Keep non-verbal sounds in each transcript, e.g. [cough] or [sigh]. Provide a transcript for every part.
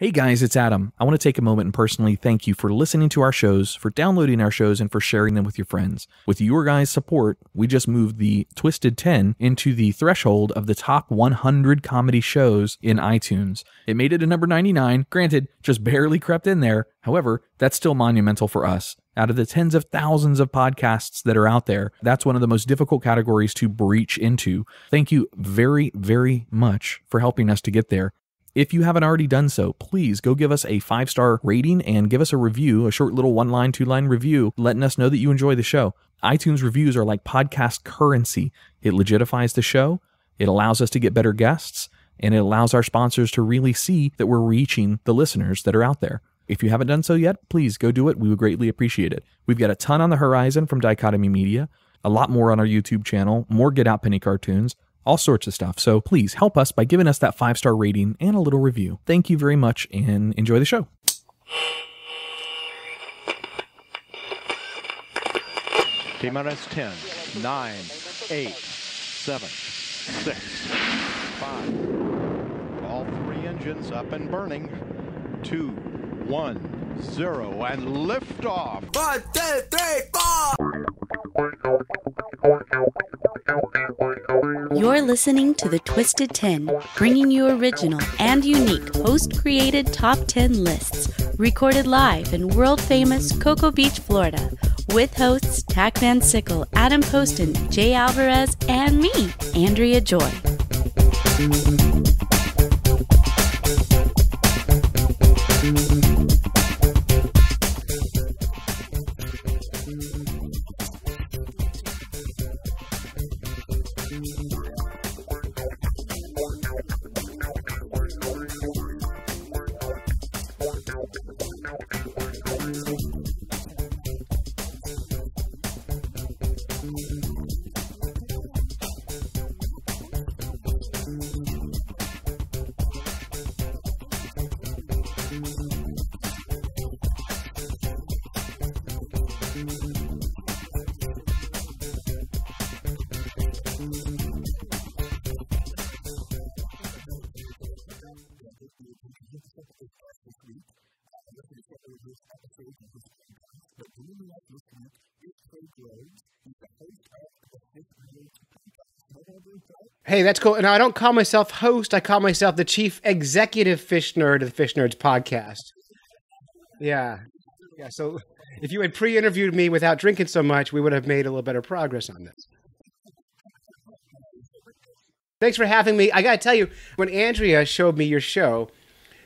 Hey guys, it's Adam. I want to take a moment and personally thank you for listening to our shows, for downloading our shows, and for sharing them with your friends. With your guys' support, we just moved the Twisted 10 into the threshold of the top 100 comedy shows in iTunes. It made it to number 99, granted, just barely crept in there. However, that's still monumental for us. Out of the tens of thousands of podcasts that are out there, that's one of the most difficult categories to breach into. Thank you very, very much for helping us to get there. If you haven't already done so, please go give us a five star rating and give us a review, a short little one line, two line review, letting us know that you enjoy the show. iTunes reviews are like podcast currency. It legitifies the show, it allows us to get better guests, and it allows our sponsors to really see that we're reaching the listeners that are out there. If you haven't done so yet, please go do it. We would greatly appreciate it. We've got a ton on the horizon from Dichotomy Media, a lot more on our YouTube channel, more Get Out Penny cartoons all sorts of stuff. So please help us by giving us that five star rating and a little review. Thank you very much and enjoy the show. T minus 10, 9, 8, 7, 6, 5. All three engines up and burning. 2, 1, 0, and liftoff. One, two, three, four. You're listening to The Twisted 10, bringing you original and unique host created top 10 lists, recorded live in world famous Cocoa Beach, Florida, with hosts Tach Van Sickle, Adam Poston, Jay Alvarez, and me, Andrea Joy. Hey, that's cool. And I don't call myself host. I call myself the chief executive fish nerd of the Fish Nerds podcast. Yeah. Yeah. So if you had pre interviewed me without drinking so much, we would have made a little better progress on this. Thanks for having me. I got to tell you, when Andrea showed me your show,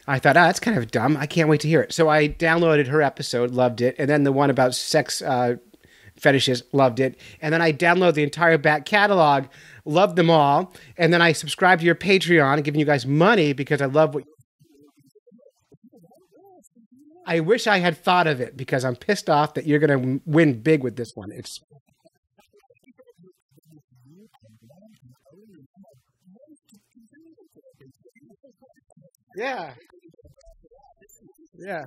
I thought, ah, that's kind of dumb. I can't wait to hear it. So I downloaded her episode, loved it. And then the one about sex uh, fetishes, loved it. And then I downloaded the entire back catalog, loved them all. And then I subscribed to your Patreon, giving you guys money because I love what. I wish I had thought of it because I'm pissed off that you're going to win big with this one. It's yeah, yeah.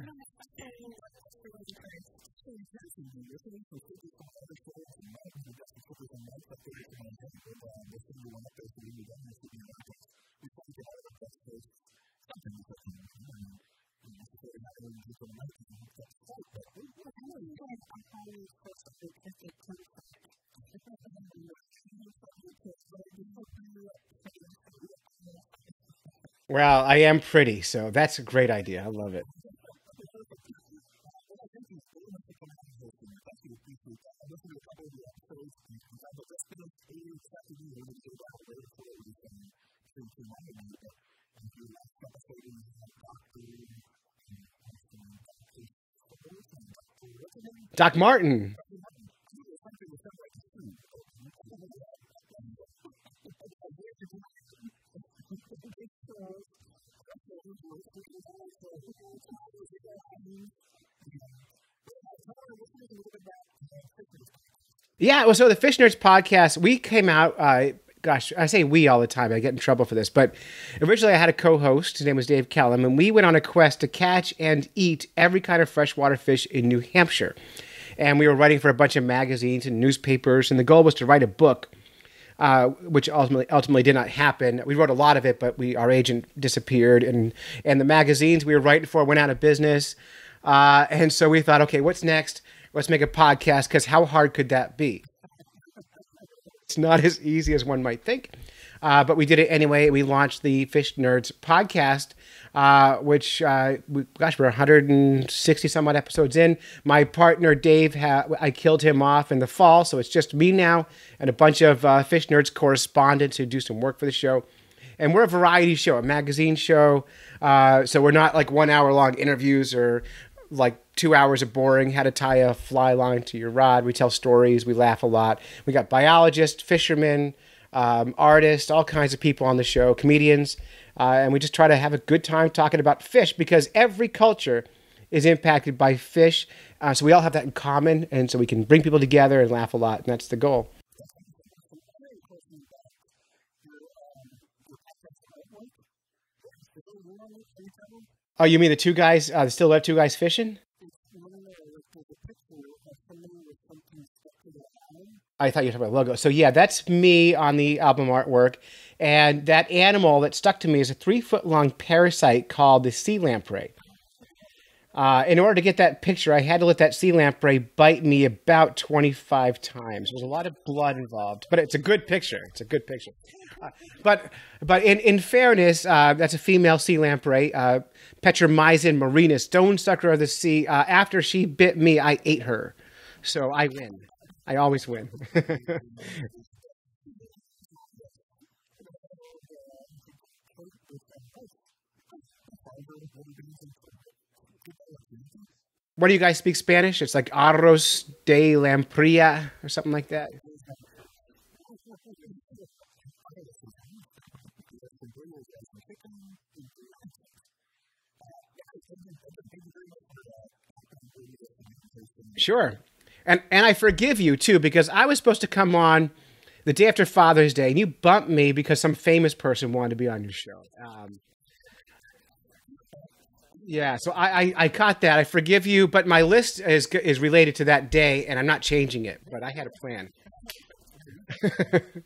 Well, I am pretty, so that's a great idea. I love it. Doc Martin. Yeah, well, so the Fish Nerds podcast, we came out. Uh, gosh, I say we all the time. I get in trouble for this, but originally I had a co-host. His name was Dave Kellum, and we went on a quest to catch and eat every kind of freshwater fish in New Hampshire. And we were writing for a bunch of magazines and newspapers, and the goal was to write a book uh, which ultimately ultimately did not happen. We wrote a lot of it, but we our agent disappeared, and and the magazines we were writing for went out of business. Uh, and so we thought, okay, what's next? Let's make a podcast because how hard could that be? It's not as easy as one might think. Uh, but we did it anyway. We launched the Fish Nerds podcast, uh, which, uh, we, gosh, we're 160 some odd episodes in. My partner Dave, ha- I killed him off in the fall, so it's just me now and a bunch of uh, Fish Nerds correspondents who do some work for the show. And we're a variety show, a magazine show. Uh, so we're not like one hour long interviews or like two hours of boring how to tie a fly line to your rod. We tell stories, we laugh a lot. We got biologists, fishermen, um, artists, all kinds of people on the show, comedians, uh, and we just try to have a good time talking about fish because every culture is impacted by fish. Uh, so we all have that in common, and so we can bring people together and laugh a lot, and that's the goal. Oh, you mean the two guys, uh, still left two guys fishing? I thought you were talking about logo. So yeah, that's me on the album artwork, and that animal that stuck to me is a three foot long parasite called the sea lamprey. Uh, in order to get that picture, I had to let that sea lamprey bite me about 25 times. There was a lot of blood involved, but it's a good picture. It's a good picture. Uh, but but in, in fairness, uh, that's a female sea lamprey, uh, Petromyzon marinus, stone sucker of the sea. Uh, after she bit me, I ate her. So I win. I always win. [laughs] what do you guys speak Spanish? It's like arroz de lampria or something like that. Sure. And and I forgive you too because I was supposed to come on the day after Father's Day, and you bumped me because some famous person wanted to be on your show. Um, yeah, so I, I, I caught that. I forgive you, but my list is is related to that day, and I'm not changing it. But I had a plan. [laughs]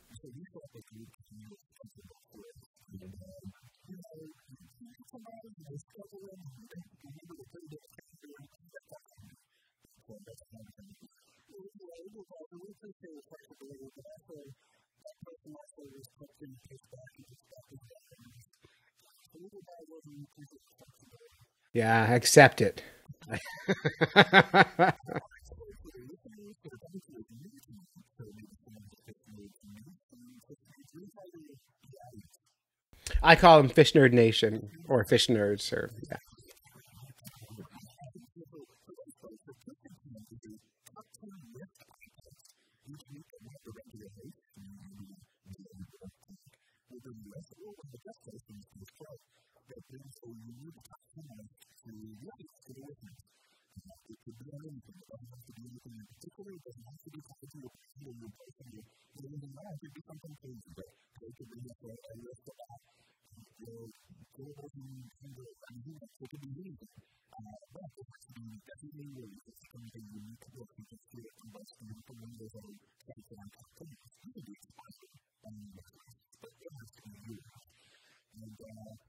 Yeah, accept it. I call them Fish Nerd Nation or Fish Nerds or yeah. я откровенно и подробненько, потому что я не понимаю, какого я должна себе хотел, чтобы поэтому я не знаю, что это там принципы, поэтому я понимаю, что а, то образом не что-то безумно, а да, то есть не так и не говорит, что там это не так, что это все это башня, не помню, что это там как-то, ну, это спасибо, там, это спасибо, and uh,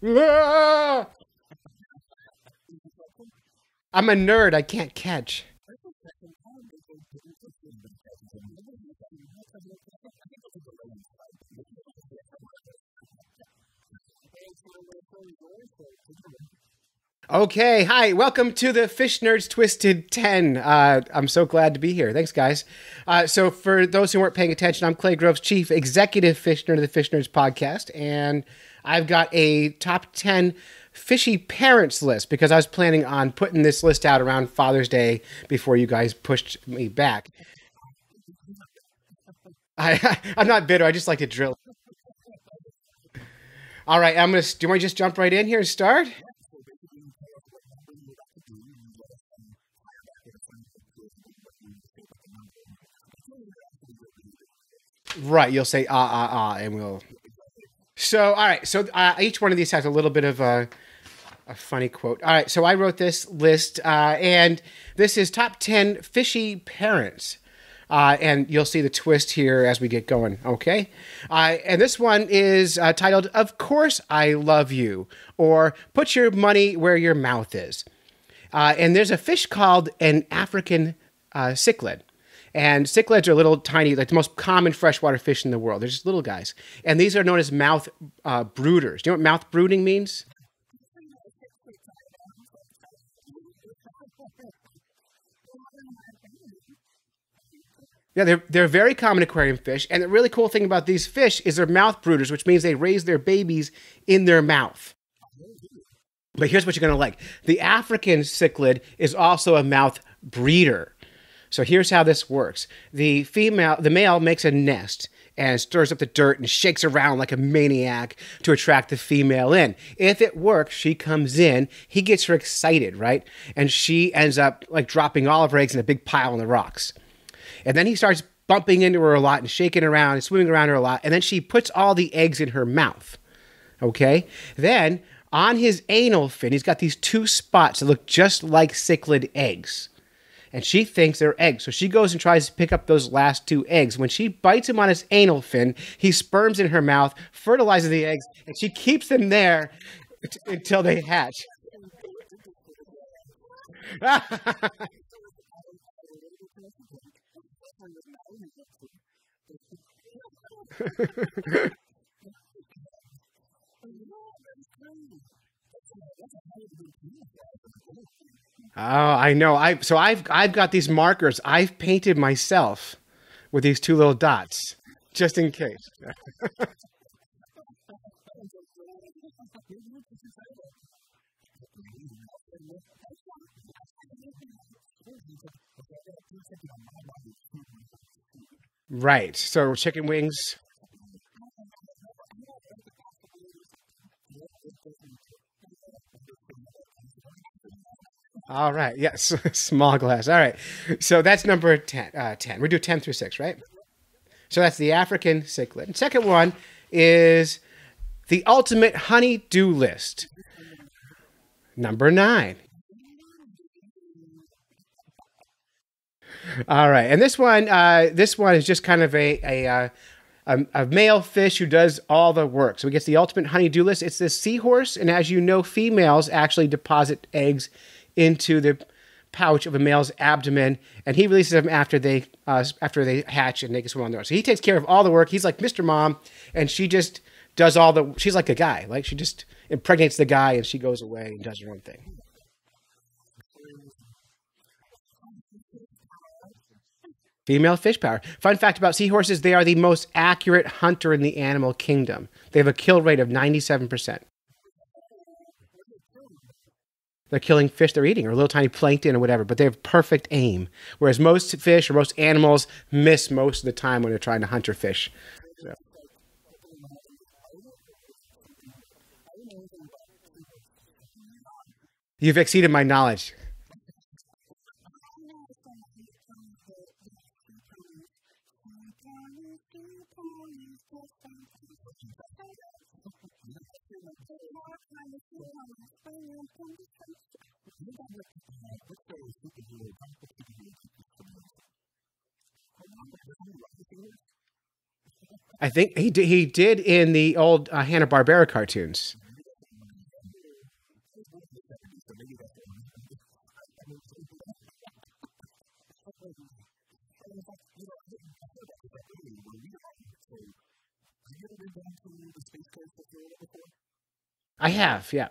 [laughs] I'm a nerd. I can't catch. [laughs] Okay, hi, welcome to the Fish Nerds Twisted 10. Uh, I'm so glad to be here. Thanks, guys. Uh, so, for those who weren't paying attention, I'm Clay Groves chief executive fish nerd of the Fish Nerds podcast, and I've got a top 10 fishy parents list because I was planning on putting this list out around Father's Day before you guys pushed me back. I, [laughs] I'm not bitter. I just like to drill. All right, I'm gonna. Do you want to just jump right in here and start? Right, you'll say ah ah ah, and we'll. So, all right. So uh, each one of these has a little bit of a, a funny quote. All right. So I wrote this list, uh, and this is top ten fishy parents. Uh, and you'll see the twist here as we get going. Okay. Uh, and this one is uh, titled, Of Course I Love You, or Put Your Money Where Your Mouth Is. Uh, and there's a fish called an African cichlid. And cichlids are little tiny, like the most common freshwater fish in the world. They're just little guys. And these are known as mouth uh, brooders. Do you know what mouth brooding means? Yeah, they're, they're very common aquarium fish. And the really cool thing about these fish is they're mouth brooders, which means they raise their babies in their mouth. But here's what you're going to like the African cichlid is also a mouth breeder. So here's how this works the female, the male makes a nest and stirs up the dirt and shakes around like a maniac to attract the female in. If it works, she comes in, he gets her excited, right? And she ends up like dropping all of her eggs in a big pile on the rocks. And then he starts bumping into her a lot and shaking around and swimming around her a lot. And then she puts all the eggs in her mouth. Okay? Then on his anal fin, he's got these two spots that look just like cichlid eggs. And she thinks they're eggs. So she goes and tries to pick up those last two eggs. When she bites him on his anal fin, he sperms in her mouth, fertilizes the eggs, and she keeps them there until they hatch. [laughs] Oh, I know. I so I've I've got these markers. I've painted myself with these two little dots, just in case. [laughs] right. So chicken wings. All right. Yes. [laughs] Small glass. All right. So that's number 10. Uh, 10. We do 10 through 6, right? So that's the African cichlid. second one is the ultimate honey-do list. Number 9. All right. And this one uh, this one is just kind of a a, uh, a a male fish who does all the work. So he gets the ultimate honey-do list. It's this seahorse and as you know females actually deposit eggs into the pouch of a male's abdomen, and he releases them after they uh, after they hatch and they can swim on their own. So he takes care of all the work. He's like Mr. Mom, and she just does all the. She's like a guy, like she just impregnates the guy, and she goes away and does her own thing. Female fish power. Fun fact about seahorses: they are the most accurate hunter in the animal kingdom. They have a kill rate of ninety-seven percent. They're killing fish they're eating or little tiny plankton or whatever, but they have perfect aim. Whereas most fish or most animals miss most of the time when they're trying to hunt or fish. You've exceeded my knowledge. I think he did, he did in the old uh, Hanna Barbera cartoons. I have, yeah.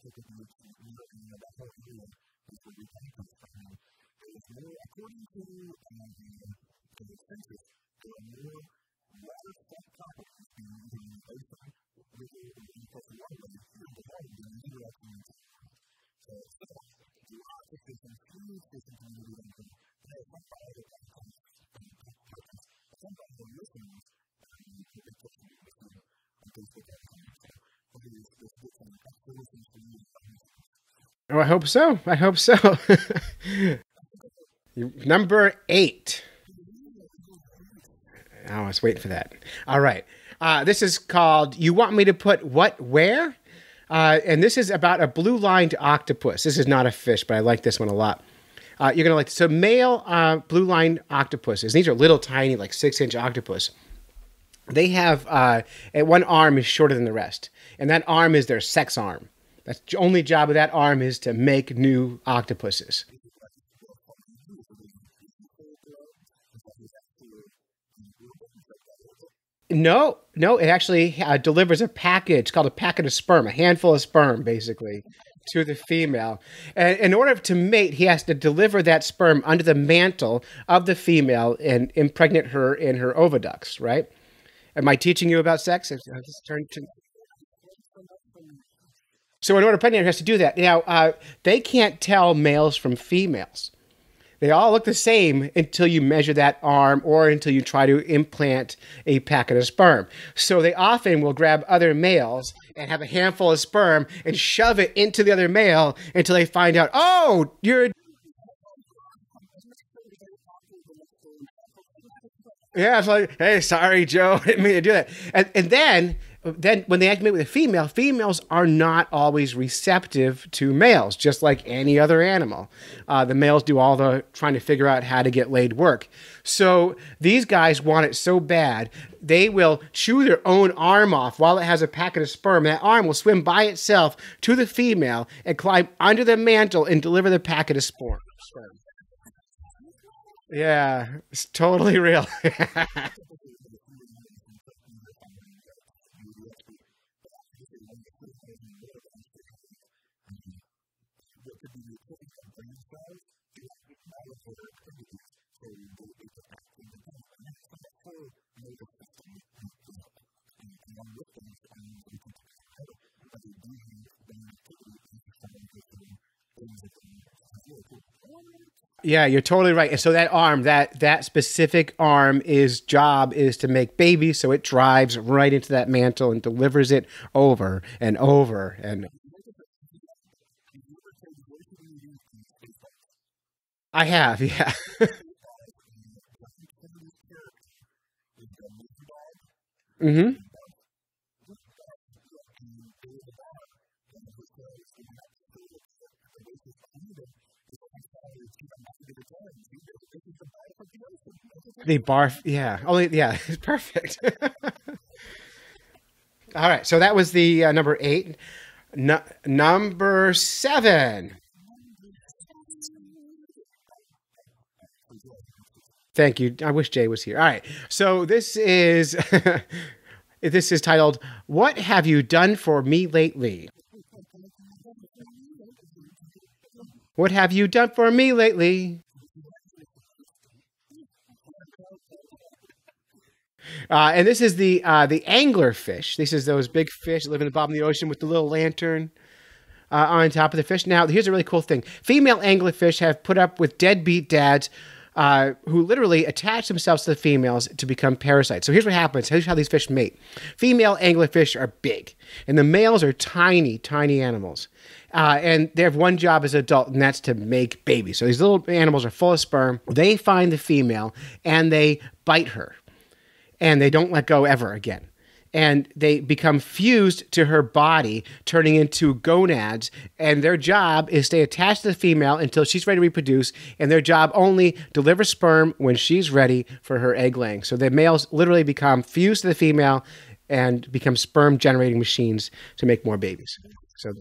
specific notion of looking at the whole field is where we came from. There is more, according to uh, the, the census, there are more waterfront properties in the ocean within the coastal waterway and the home than the U.S. community. So, so the law is this huge system community and there is some part of that comes from Some of the listeners, um, you can be touching with them on Facebook.com. Oh, I hope so. I hope so. [laughs] Number eight. Oh, I was waiting for that. All right. Uh, this is called You Want Me to Put What Where? Uh, and this is about a blue lined octopus. This is not a fish, but I like this one a lot. Uh, you're going to like this. So, male uh, blue lined octopuses, these are little tiny, like six inch octopus. They have uh, one arm is shorter than the rest, and that arm is their sex arm. That's the only job of that arm is to make new octopuses. No, no, it actually uh, delivers a package called a packet of sperm, a handful of sperm, basically, to the female. And in order to mate, he has to deliver that sperm under the mantle of the female and impregnate her in her oviducts, right? Am I teaching you about sex? So, in order to has to do that. Now, uh, they can't tell males from females. They all look the same until you measure that arm or until you try to implant a packet of sperm. So they often will grab other males and have a handful of sperm and shove it into the other male until they find out, oh, you're. Yeah, it's like, hey, sorry, Joe, I [laughs] didn't mean to do that. And, and then then when they activate with a female, females are not always receptive to males, just like any other animal. Uh, the males do all the trying to figure out how to get laid work. So these guys want it so bad, they will chew their own arm off while it has a packet of sperm. That arm will swim by itself to the female and climb under the mantle and deliver the packet of sperm. Yeah, it's totally [laughs] real. Yeah, you're totally right. And so that arm, that that specific arm is job is to make babies, so it drives right into that mantle and delivers it over and over and I have, [laughs] yeah. mhm. They barf. Yeah. Only. Yeah. [laughs] It's perfect. [laughs] All right. So that was the uh, number eight. Number seven. Thank you. I wish Jay was here. All right. So this is [laughs] this is titled "What Have You Done for Me Lately?" What have you done for me lately? Uh, and this is the uh, the angler fish. This is those big fish that live in the bottom of the ocean with the little lantern uh, on top of the fish. Now, here's a really cool thing: female anglerfish have put up with deadbeat dads. Uh, who literally attach themselves to the females to become parasites. So here's what happens. Here's how these fish mate. Female anglerfish are big, and the males are tiny, tiny animals. Uh, and they have one job as an adult, and that's to make babies. So these little animals are full of sperm. They find the female and they bite her and they don't let go ever again. And they become fused to her body, turning into gonads. And their job is stay attached to the female until she's ready to reproduce. And their job only deliver sperm when she's ready for her egg laying. So the males literally become fused to the female and become sperm generating machines to make more babies. So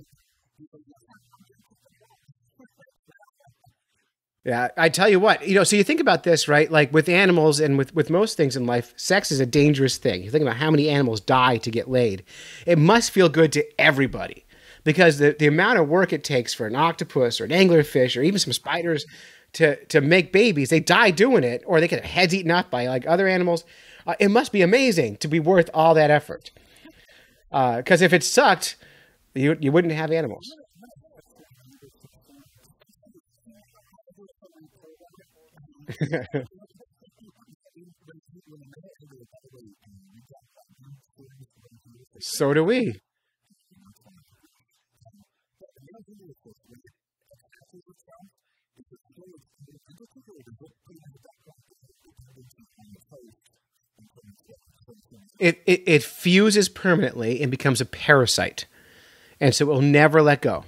Yeah, I tell you what, you know, so you think about this, right? Like with animals and with, with most things in life, sex is a dangerous thing. You think about how many animals die to get laid. It must feel good to everybody because the, the amount of work it takes for an octopus or an anglerfish or even some spiders to, to make babies, they die doing it or they get their heads eaten up by like other animals. Uh, it must be amazing to be worth all that effort. Because uh, if it sucked, you, you wouldn't have animals. [laughs] so do we. It, it, it fuses permanently and becomes a parasite. And so it will never let go.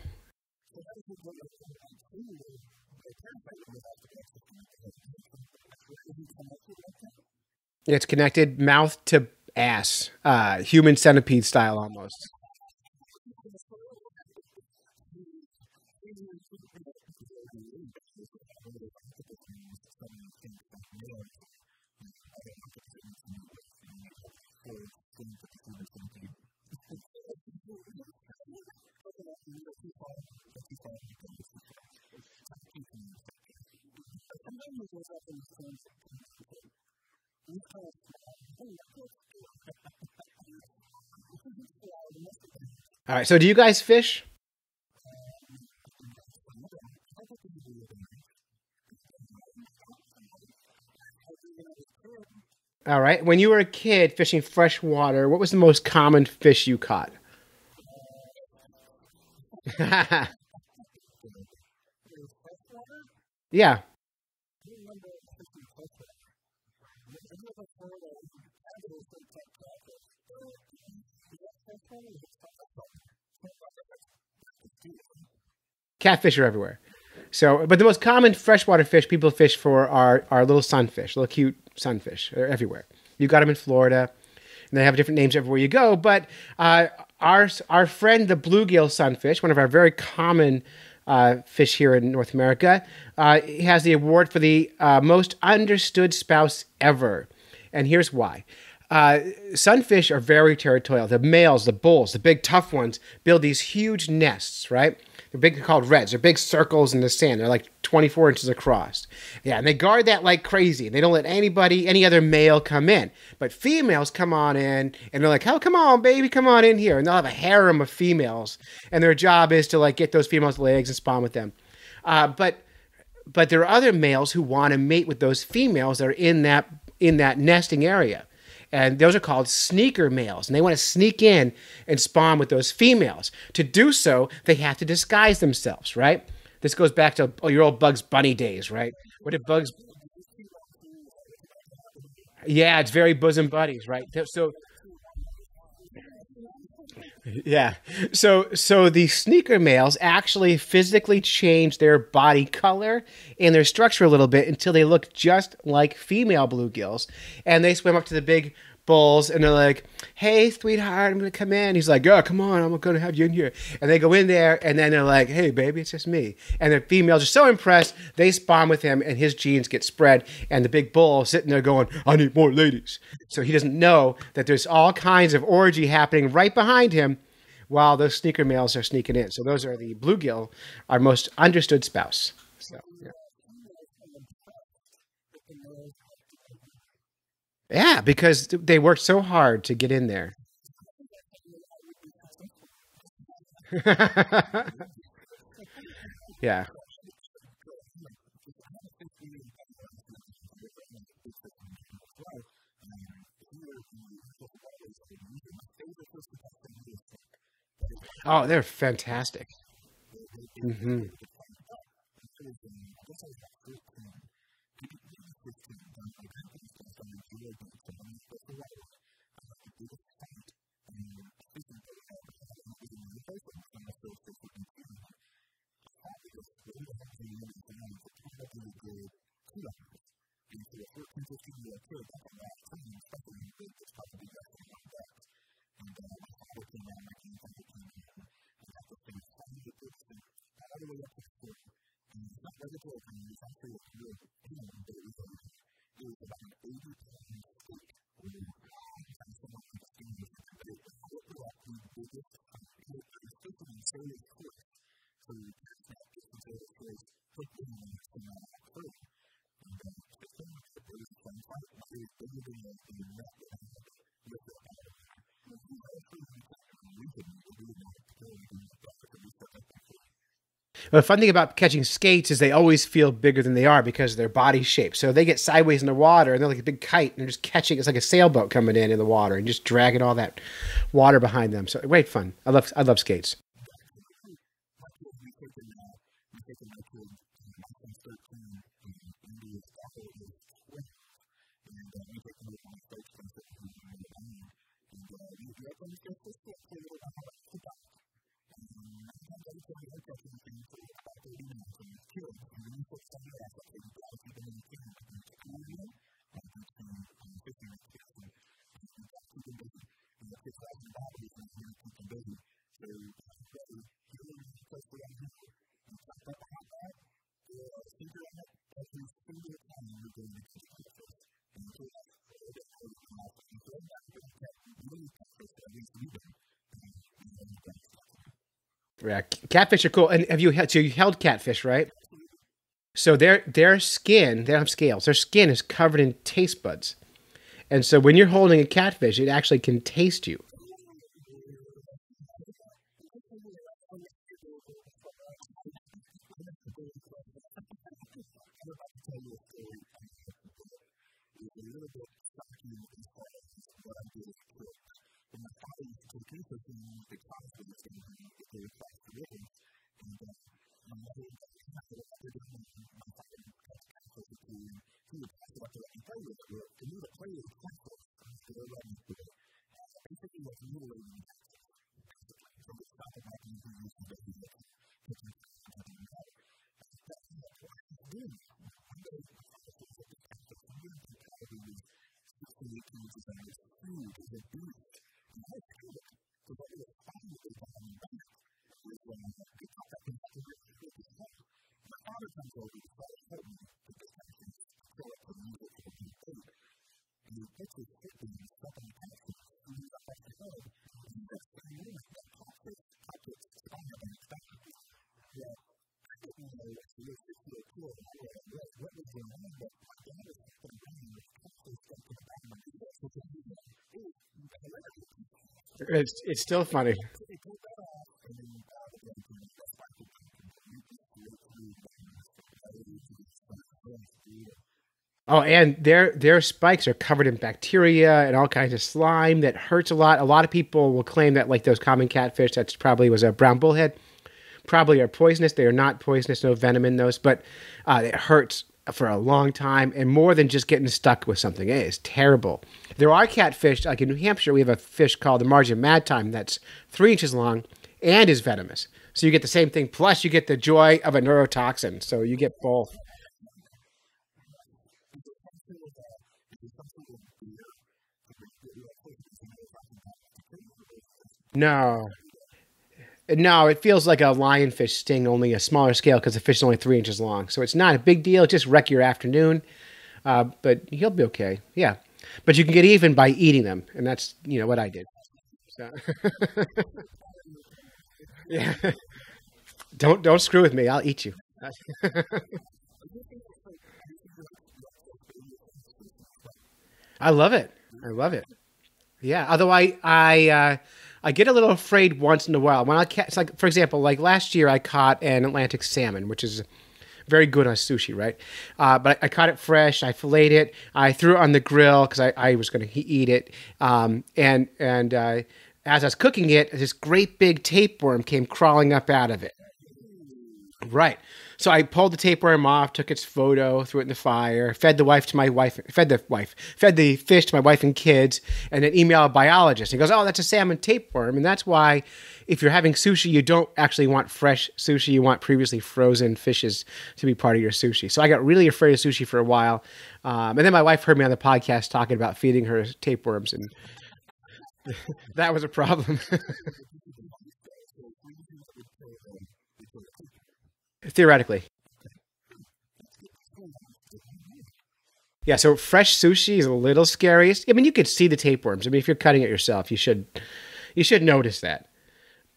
It's connected mouth to ass, uh, human centipede style almost. [laughs] All right. So, do you guys fish? All right. When you were a kid fishing freshwater, what was the most common fish you caught? [laughs] yeah. Catfish are everywhere. So, but the most common freshwater fish people fish for are, are little sunfish, little cute sunfish. They're everywhere. You got them in Florida, and they have different names everywhere you go. But uh, our our friend the bluegill sunfish, one of our very common uh, fish here in North America, uh, has the award for the uh, most understood spouse ever, and here's why. Uh, sunfish are very territorial. The males, the bulls, the big tough ones, build these huge nests, right? They're big, called redds. They're big circles in the sand. They're like 24 inches across. Yeah, and they guard that like crazy. They don't let anybody, any other male come in. But females come on in and they're like, oh, come on, baby, come on in here. And they'll have a harem of females. And their job is to like get those females' legs and spawn with them. Uh, but but there are other males who want to mate with those females that are in that in that nesting area and those are called sneaker males and they want to sneak in and spawn with those females. To do so they have to disguise themselves right? This goes back to oh, your old bugs bunny days right? What did bugs yeah it's very bosom buddies right? So yeah. So so the sneaker males actually physically change their body color and their structure a little bit until they look just like female bluegills. And they swim up to the big bulls and they're like, "Hey, sweetheart, I'm gonna come in." He's like, "Yeah, come on, I'm gonna have you in here." And they go in there, and then they're like, "Hey, baby, it's just me." And the females are so impressed, they spawn with him, and his genes get spread. And the big bull sitting there going, "I need more ladies." So he doesn't know that there's all kinds of orgy happening right behind him, while those sneaker males are sneaking in. So those are the bluegill, our most understood spouse. So, yeah. Yeah, because they worked so hard to get in there. [laughs] yeah. Oh, they're fantastic. hmm video game company with the right one. I have to do this account, and every single day I have an amazing meditation from the first six weeks of the year. I have this really healthy living family for probably good two hours. And for a 14, 15 year kid, that's a lot of time, especially in big, it's probably less than one day. And uh, my father came down, my grandfather came down, and I just been trying to fix it all the way up to school. And it's not regulatory, it's actually a career, you know, that we is about 80 times thick. When you have someone understanding it, but it would be the biggest, it would be the biggest and so it's thick. So you The fun thing about catching skates is they always feel bigger than they are because of their body shape. So they get sideways in the water and they're like a big kite and they're just catching. It's like a sailboat coming in in the water and just dragging all that water behind them. So great fun. I love I love skates. kid, and when you put somebody else up there, you guys are going to be in the community, and you can um, fit in with kids, and you got to keep them busy. And if it's like the body, it's not going to keep them busy. So, whether you're in the place where I'm here, and talk about that, or figure out every single time you're going to keep them busy. And so that's a little bit more than that. And so that's a little bit more than that. You really can't face that against the leader. And, and, and, and, Yeah, catfish are cool. And have you held, so you held catfish, right? So their their skin, they don't have scales. Their skin is covered in taste buds, and so when you're holding a catfish, it actually can taste you. emphasize food is a beast. You have to do it. So that is found is behind that. Is when you talk about the material that is hot. The other control is very important. The discussion is correct and music will be paid. You get to sit in It's it's still funny. Oh, and their their spikes are covered in bacteria and all kinds of slime that hurts a lot. A lot of people will claim that like those common catfish, that's probably was a brown bullhead, probably are poisonous. They are not poisonous, no venom in those, but uh, it hurts for a long time and more than just getting stuck with something. It is terrible. There are catfish, like in New Hampshire, we have a fish called the margined madtom that's three inches long and is venomous. So you get the same thing, plus you get the joy of a neurotoxin. So you get both. No. No, it feels like a lionfish sting, only a smaller scale because the fish is only three inches long. So it's not a big deal. Just wreck your afternoon. Uh, but he'll be okay. Yeah. But you can get even by eating them. And that's, you know, what I did. So. [laughs] yeah. Don't don't screw with me. I'll eat you. [laughs] I love it. I love it. Yeah. Although I I uh, I get a little afraid once in a while when I catch like for example like last year I caught an Atlantic salmon, which is very good on sushi, right? Uh, but I, I, caught it fresh. I filleted it. I threw it on the grill because I, I, was going to eat it. Um, and and uh, as I was cooking it, this great big tapeworm came crawling up out of it. Right. So I pulled the tapeworm off, took its photo, threw it in the fire, fed the wife to my wife, fed the wife, fed the fish to my wife and kids, and then emailed a biologist. He goes, "Oh, that's a salmon tapeworm, and that's why if you're having sushi, you don't actually want fresh sushi. You want previously frozen fishes to be part of your sushi." So I got really afraid of sushi for a while, um, and then my wife heard me on the podcast talking about feeding her tapeworms, and [laughs] that was a problem. [laughs] Theoretically. Yeah, so fresh sushi is a little scary. I mean, you could see the tapeworms. I mean, if you're cutting it yourself, you should you should notice that.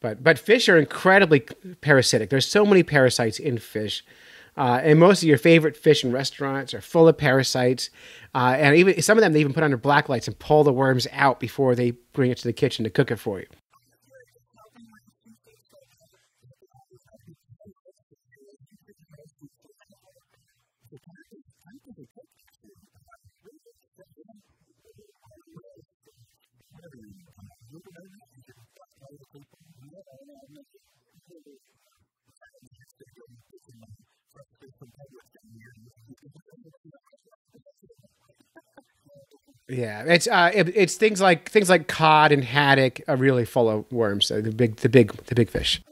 But but fish are incredibly parasitic. There's so many parasites in fish. Uh, and most of your favorite fish in restaurants are full of parasites. Uh, and even some of them they even put under black lights and pull the worms out before they bring it to the kitchen to cook it for you. Yeah, it's uh, it, it's things like things like cod and haddock are really full of worms. The big, the big, the big fish.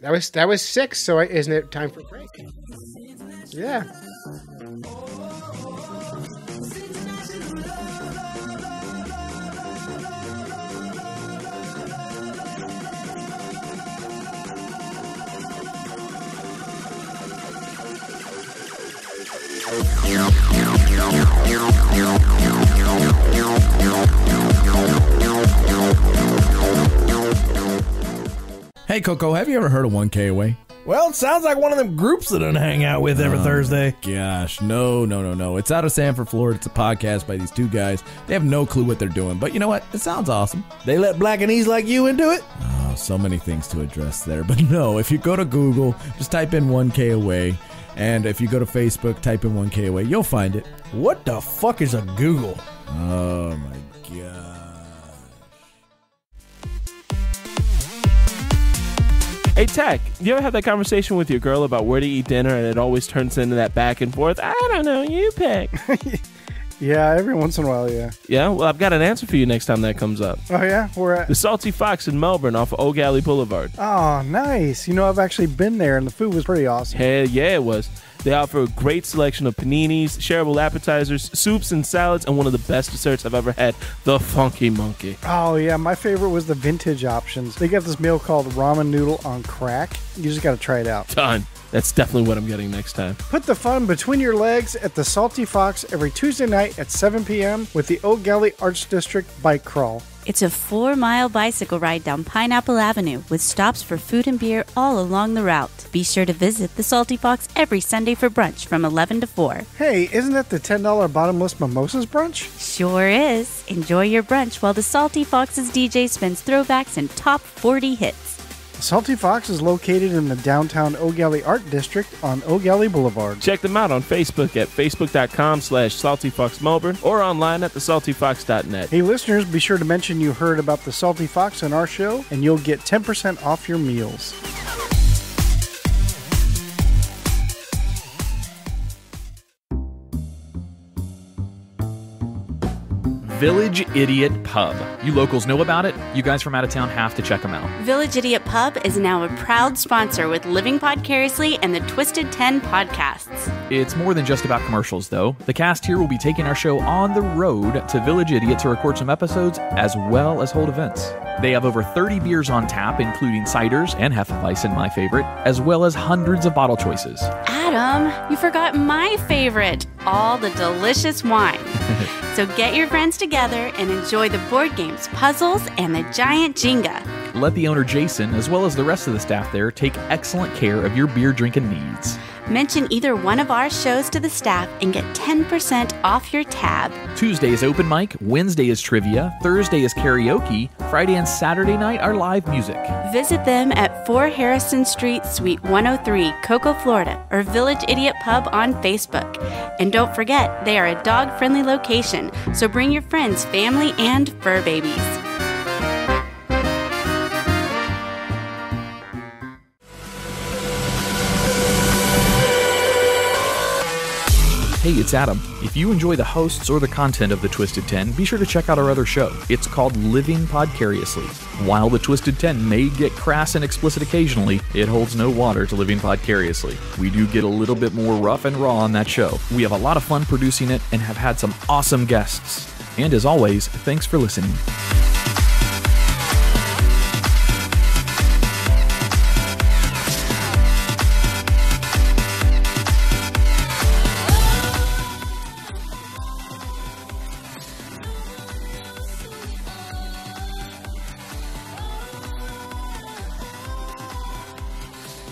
That was that was six. So isn't it time for break? Yeah. Hey Coco, have you ever heard of 1K Away? Well, it sounds like one of them groups that I hang out with every oh Thursday. Gosh, no, no, no, no. It's out of Sanford, Florida. It's a podcast by these two guys. They have no clue what they're doing, but you know what? It sounds awesome. They let black and ease like you into it? Oh, so many things to address there. But [laughs] no, if you go to Google, just type in 1K Away. And if you go to Facebook, type in 1K Away, you'll find it. What the fuck is a Google? Oh my Tach, you ever have that conversation with your girl about where to eat dinner and it always turns into that back and forth? I don't know, you pick. [laughs] Yeah, every once in a while, yeah. yeah, well, I've got an answer for you next time that comes up. Oh, yeah? We're at. The Salty Fox in Melbourne off of Eau Gallie Boulevard. Oh, nice. You know, I've actually been there and the food was pretty awesome. Hell yeah, it was. They offer a great selection of paninis, shareable appetizers, soups, and salads, and one of the best desserts I've ever had, the Funky Monkey. Oh, yeah. My favorite was the vintage options. They got this meal called ramen noodle on crack. You just got to try it out. Done. That's definitely what I'm getting next time. Put the fun between your legs at the Salty Fox every Tuesday night at 7 p.m. with the Eau Gallie Arts District Bike Crawl. It's a four mile bicycle ride down Pineapple Avenue with stops for food and beer all along the route. Be sure to visit the Salty Fox every Sunday for brunch from 11 to 4. Hey, isn't that the $10 bottomless mimosas brunch? Sure is. Enjoy your brunch while the Salty Fox's DJ spins throwbacks and top 40 hits. Salty Fox is located in the downtown Eau Gallie Art District on Eau Gallie Boulevard. Check them out on Facebook at facebook.com slash saltyfoxmelbourne or online at thesaltyfox.net. Hey, listeners, be sure to mention you heard about the Salty Fox on our show, and you'll get 10% off your meals. Village Idiot Pub. You locals know about it. You guys from out of town have to check them out. Village Idiot Pub is now a proud sponsor with Living Podcariously and the Twisted 10 podcasts. It's more than just about commercials, though. The cast here will be taking our show on the road to Village Idiot to record some episodes as well as hold events. They have over 30 beers on tap, including ciders and Hefeweizen, my favorite, as well as hundreds of bottle choices. Adam, you forgot my favorite all the delicious wine. [laughs] so get your friends together and enjoy the board games, puzzles, and the giant Jenga. Let the owner Jason, as well as the rest of the staff there, take excellent care of your beer drinking needs. Mention either one of our shows to the staff and get 10% off your tab. Tuesday is open mic, Wednesday is trivia, Thursday is karaoke, Friday and Saturday night are live music. Visit them at 4 Harrison Street, Suite 103, Cocoa, Florida, or Village Idiot Pub on Facebook. And don't forget, they are a dog friendly location, so bring your friends, family, and fur babies. Hey, it's Adam. If you enjoy the hosts or the content of the Twisted 10, be sure to check out our other show. It's called Living Podcariously. While the Twisted 10 may get crass and explicit occasionally, it holds no water to Living Podcariously. We do get a little bit more rough and raw on that show. We have a lot of fun producing it and have had some awesome guests. And as always, thanks for listening.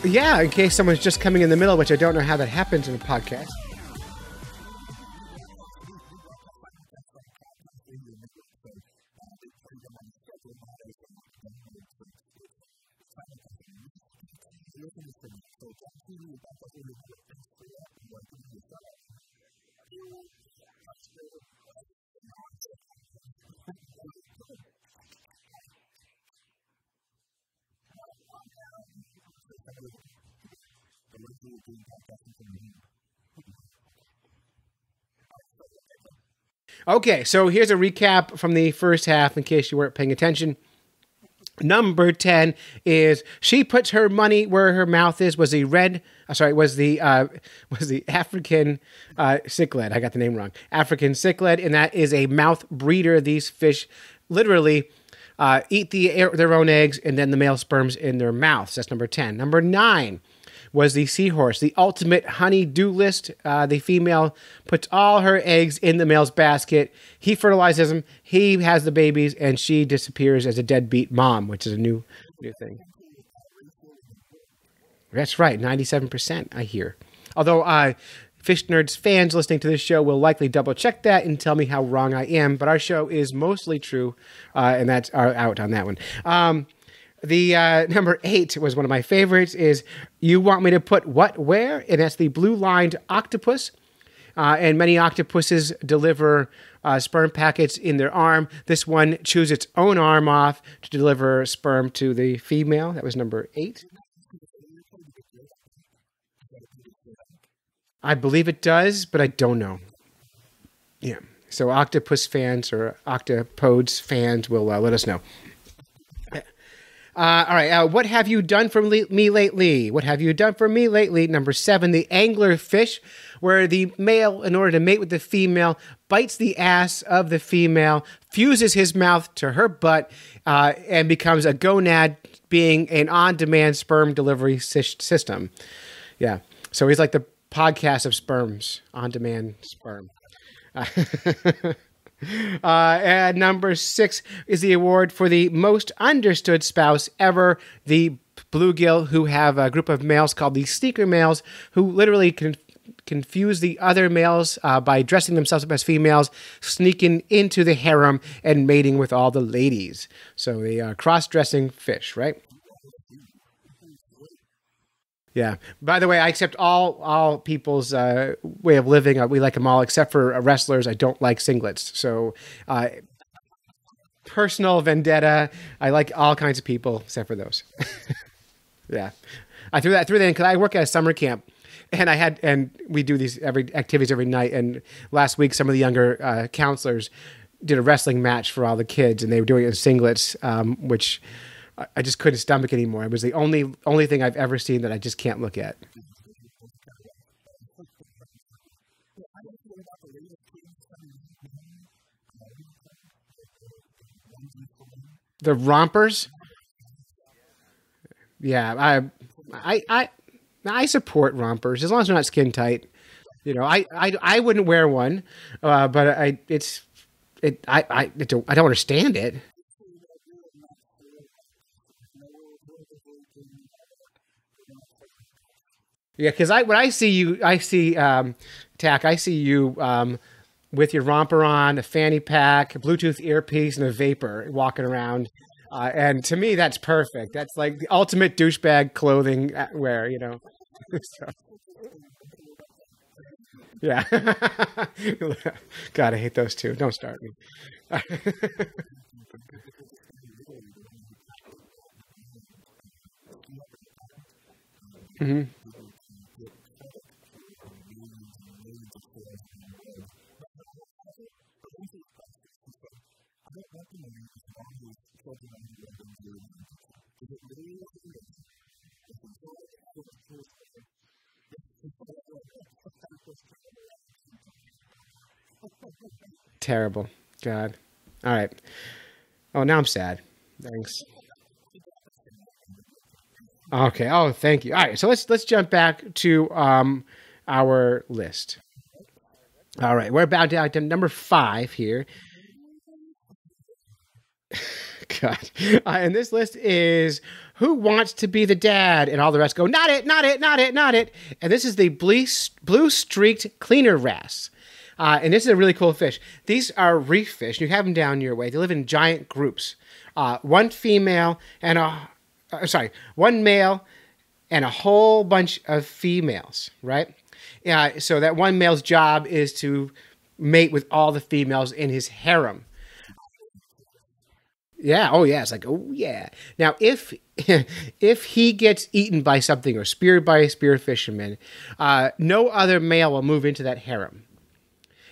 Yeah, in case someone's just coming in the middle, which I don't know how that happens in a podcast. Okay, so here's a recap from the first half in case you weren't paying attention. Number 10 is she puts her money where her mouth is. Was the red uh, sorry was the uh, [laughs] was the African uh, cichlid I got the name wrong. African cichlid and that is a mouth breeder. These fish literally uh, eat the their own eggs and then the male sperms in their mouths. That's number 10 number 9 was the seahorse, the ultimate honey-do list. Uh, the female puts all her eggs in the male's basket. He fertilizes them. He has the babies, and she disappears as a deadbeat mom, which is a new new thing. That's right, ninety-seven percent. I hear. Although uh, Fish Nerds fans listening to this show will likely double check that and tell me how wrong I am. But our show is mostly true, uh, and that's our out on that one. Um, the uh, [laughs] number eight was one of my favorites. Is you want me to put what where? And that's the blue lined octopus. Uh, and many octopuses deliver uh, sperm packets in their arm. This one chews its own arm off to deliver sperm to the female. That was number eight. I believe it does, but I don't know. Yeah. So octopus fans or octopodes fans will uh, let us know. Uh, all right. Uh, what have you done for me lately? What have you done for me lately? Number seven, the angler fish, where the male, in order to mate with the female, bites the ass of the female, fuses his mouth to her butt, uh, and becomes a gonad, being an on demand sperm delivery sy- system. Yeah. So he's like the podcast of sperms, on demand sperm. [laughs] [laughs] Uh, and number six is the award for the most understood spouse ever. The bluegill, who have a group of males called the sneaker males, who literally can confuse the other males uh, by dressing themselves up as females, sneaking into the harem and mating with all the ladies. So they are cross-dressing fish, right? Yeah. By the way, I accept all all people's uh, way of living. Uh, we like them all, except for uh, wrestlers. I don't like singlets. So, uh, personal vendetta. I like all kinds of people except for those. [laughs] yeah, I threw that through that because I work at a summer camp, and I had and we do these every activities every night. And last week, some of the younger uh, counselors did a wrestling match for all the kids, and they were doing it in singlets, um, which I just couldn't stomach anymore. It was the only only thing I've ever seen that I just can't look at. The rompers. Yeah, I, I, I, I support rompers as long as they're not skin tight. You know, I, I, I wouldn't wear one, uh, but I, it's, it, I, I, it I don't understand it. Yeah, because I when I see you, I see um, Tach. I see you um, with your romper on, a fanny pack, a Bluetooth earpiece, and a vapor walking around. Uh, and to me, that's perfect. That's like the ultimate douchebag clothing wear, you know. [laughs] so. Yeah. [laughs] God, I hate those two. Don't start me. [laughs] mm-hmm. Terrible. God. All right. Oh, now I'm sad. Thanks. Okay. Oh, thank you. All right. So let's let's jump back to um, our list. All right, we're about to number five here. [laughs] God, uh, and this list is who wants to be the dad, and all the rest go not it, not it, not it, not it. And this is the blue blue streaked cleaner wrasse. Uh, and this is a really cool fish. These are reef fish. You have them down your way. They live in giant groups. Uh, one female and a, uh, sorry, one male and a whole bunch of females, right? Yeah, so that one male's job is to mate with all the females in his harem. Yeah, oh yeah, it's like oh yeah. Now if [laughs] if he gets eaten by something or speared by a spear fisherman, uh, no other male will move into that harem.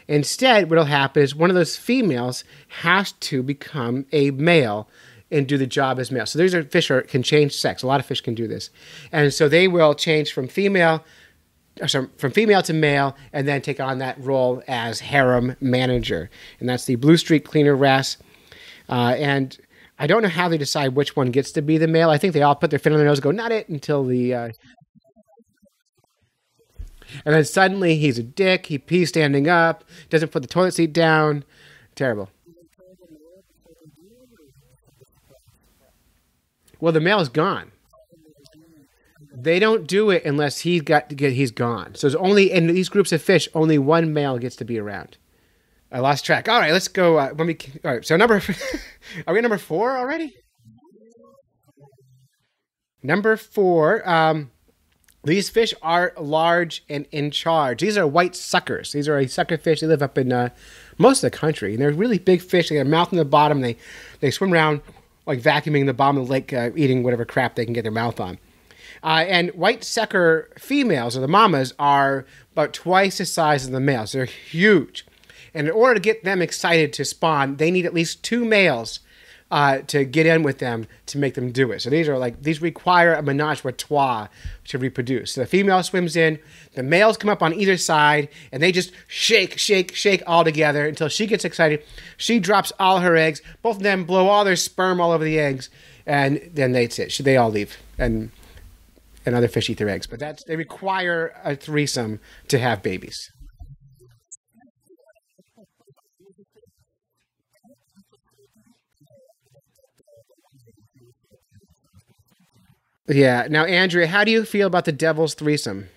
Instead, what'll happen is one of those females has to become a male and do the job as male. So these are fish are, can change sex. A lot of fish can do this, and so they will change from female, or sorry, from female to male, and then take on that role as harem manager. And that's the blue streak cleaner wrasse. Uh, and I don't know how they decide which one gets to be the male. I think they all put their fin on their nose, and go not it until the. Uh... And then suddenly he's a dick. He pees standing up. Doesn't put the toilet seat down. Terrible. Well, the male is gone. They don't do it unless he's got to get he's gone. So there's only in these groups of fish, only one male gets to be around. I lost track. All right, let's go. Uh, let me. All right, so number [laughs] are we number four already? Number four. Um, these fish are large and in charge. These are white suckers. These are a sucker fish. They live up in uh, most of the country, and they're really big fish. They got a mouth in the bottom. They they swim around like vacuuming the bottom of the lake, uh, eating whatever crap they can get their mouth on. Uh, and white sucker females, or the mamas, are about twice the size of the males. They're huge. And in order to get them excited to spawn, they need at least two males uh, to get in with them to make them do it. So these are like these require a menage a trois to reproduce. So the female swims in, the males come up on either side, and they just shake, shake, shake all together until she gets excited. She drops all her eggs. Both of them blow all their sperm all over the eggs, and then that's it. They all leave, and and other fish eat their eggs. But that's they require a threesome to have babies. Yeah. Now, Andrea, how do you feel about the devil's threesome?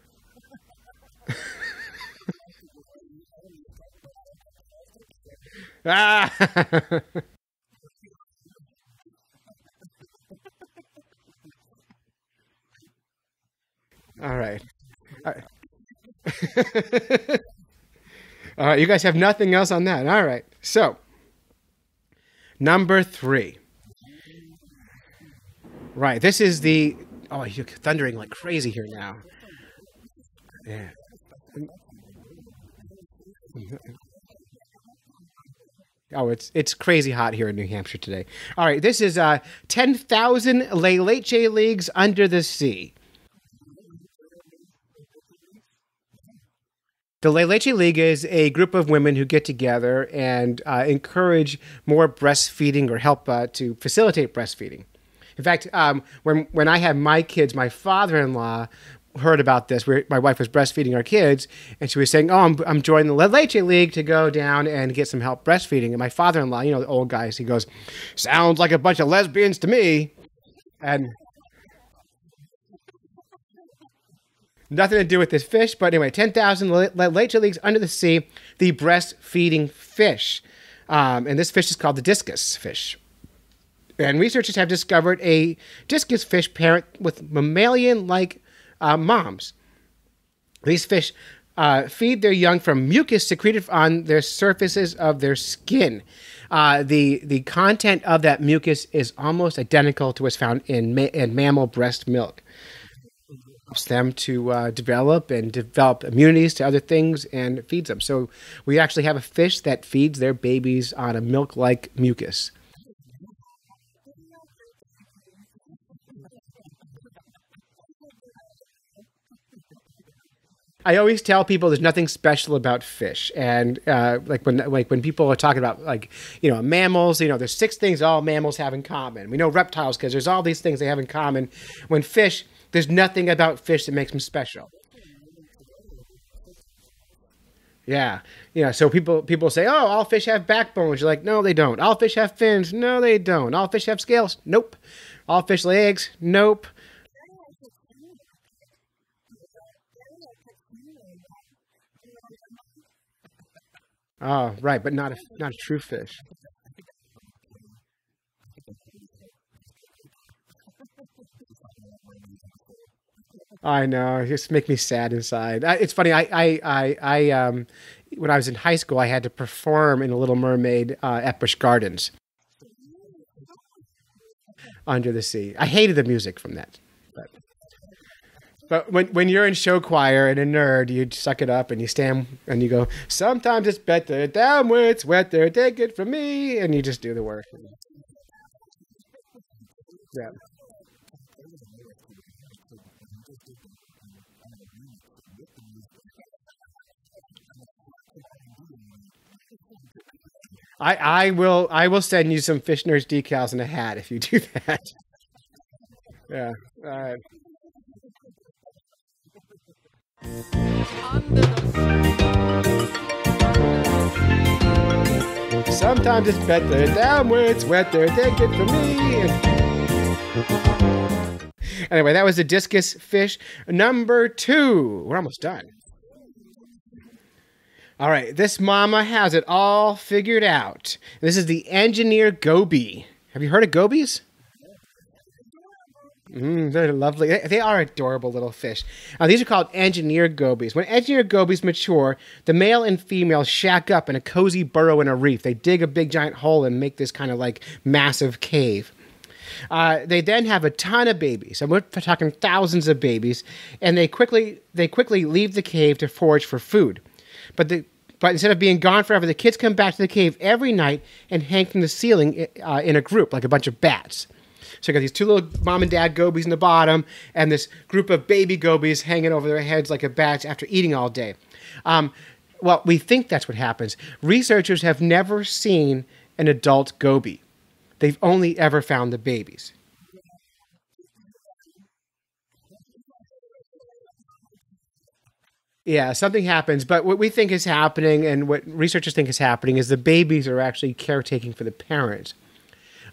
ah! All right. [laughs] All right. All right. You guys have nothing else on that. All right. So, number three. Right. This is the. Oh, you're thundering like crazy here now. Yeah. Oh, it's it's crazy hot here in New Hampshire today. All right, this is uh, 10,000 Le Leche Leagues Under the Sea. The Le Leche League is a group of women who get together and uh, encourage more breastfeeding or help uh, to facilitate breastfeeding. In fact, um, when when I had my kids, my father-in-law heard about this. My wife was breastfeeding our kids, and she was saying, "Oh, I'm, I'm joining the Le Leche League to go down and get some help breastfeeding." And my father-in-law, you know, the old guys, he goes, "Sounds like a bunch of lesbians to me," and nothing to do with this fish. But anyway, ten thousand Le Leche Leagues under the sea, the breastfeeding fish, um, and this fish is called the discus fish. And researchers have discovered a discus fish parent with mammalian like uh, moms. These fish uh, feed their young from mucus secreted on their surfaces of their skin. Uh, the the content of that mucus is almost identical to what's found in, ma- in mammal breast milk. Helps them to uh, develop and develop immunities to other things and feeds them. So we actually have a fish that feeds their babies on a milk-like mucus. I always tell people there's nothing special about fish, and uh, like when like when people are talking about like you know mammals, you know there's six things all mammals have in common. We know reptiles because there's all these things they have in common. When fish, there's nothing about fish that makes them special. Yeah, you know, so people people say, "Oh, all fish have backbones." You're like, "No, they don't." All fish have fins. No, they don't. All fish have scales. Nope. All fish lay eggs. Nope. Oh, right, but not a not a true fish. I know. It just make me sad inside. I, it's funny. I, I, I, I, um, when I was in high school, I had to perform in a Little Mermaid uh, at Busch Gardens. Under the sea. I hated the music from that. But, when when you're in show choir and a nerd, you suck it up and you stand and you go. Sometimes it's better down where it's wetter. Take it from me, and you just do the work. Yeah. I, I will I will send you some Fish Nerds decals and a hat if you do that. [laughs] Sometimes it's better down where it's wetter. Take it from me. Anyway, that was the discus fish number two. We're almost done. All right, this mama has it all figured out. This is the engineer goby. Have you heard of gobies? Mm, they're lovely. They, are adorable little fish. Now, these are called engineer gobies. When engineer gobies mature, the male and female shack up in a cozy burrow in a reef. They dig a big giant hole and make this kind of like massive cave. Uh, they then have a ton of babies, we're talking thousands of babies, and they quickly they quickly leave the cave to forage for food. But the but instead of being gone forever, the kids come back to the cave every night and hang from the ceiling uh, in a group, like a bunch of bats. So you got these two little mom and dad gobies in the bottom, and this group of baby gobies hanging over their heads like a bat after eating all day. Um, well, we think that's what happens. Researchers have never seen an adult goby. They've only ever found the babies. Yeah, something happens, but what we think is happening and what researchers think is happening is the babies are actually caretaking for the parents.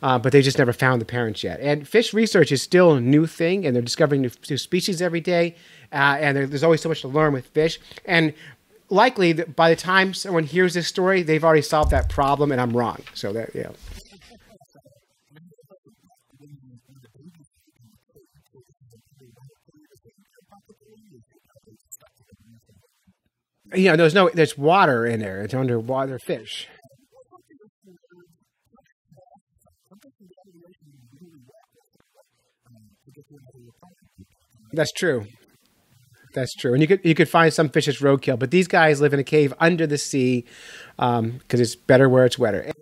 Uh, but they just never found the parents yet. And fish research is still a new thing, and they're discovering new, new species every day. Uh, and there, there's always so much to learn with fish. And likely, by the time someone hears this story, they've already solved that problem, and I'm wrong. So that, yeah. you know, there's no, there's water in there. It's underwater fish. That's true. That's true. And you could you could find some fish as roadkill, but these guys live in a cave under the sea because um, it's better where it's wetter.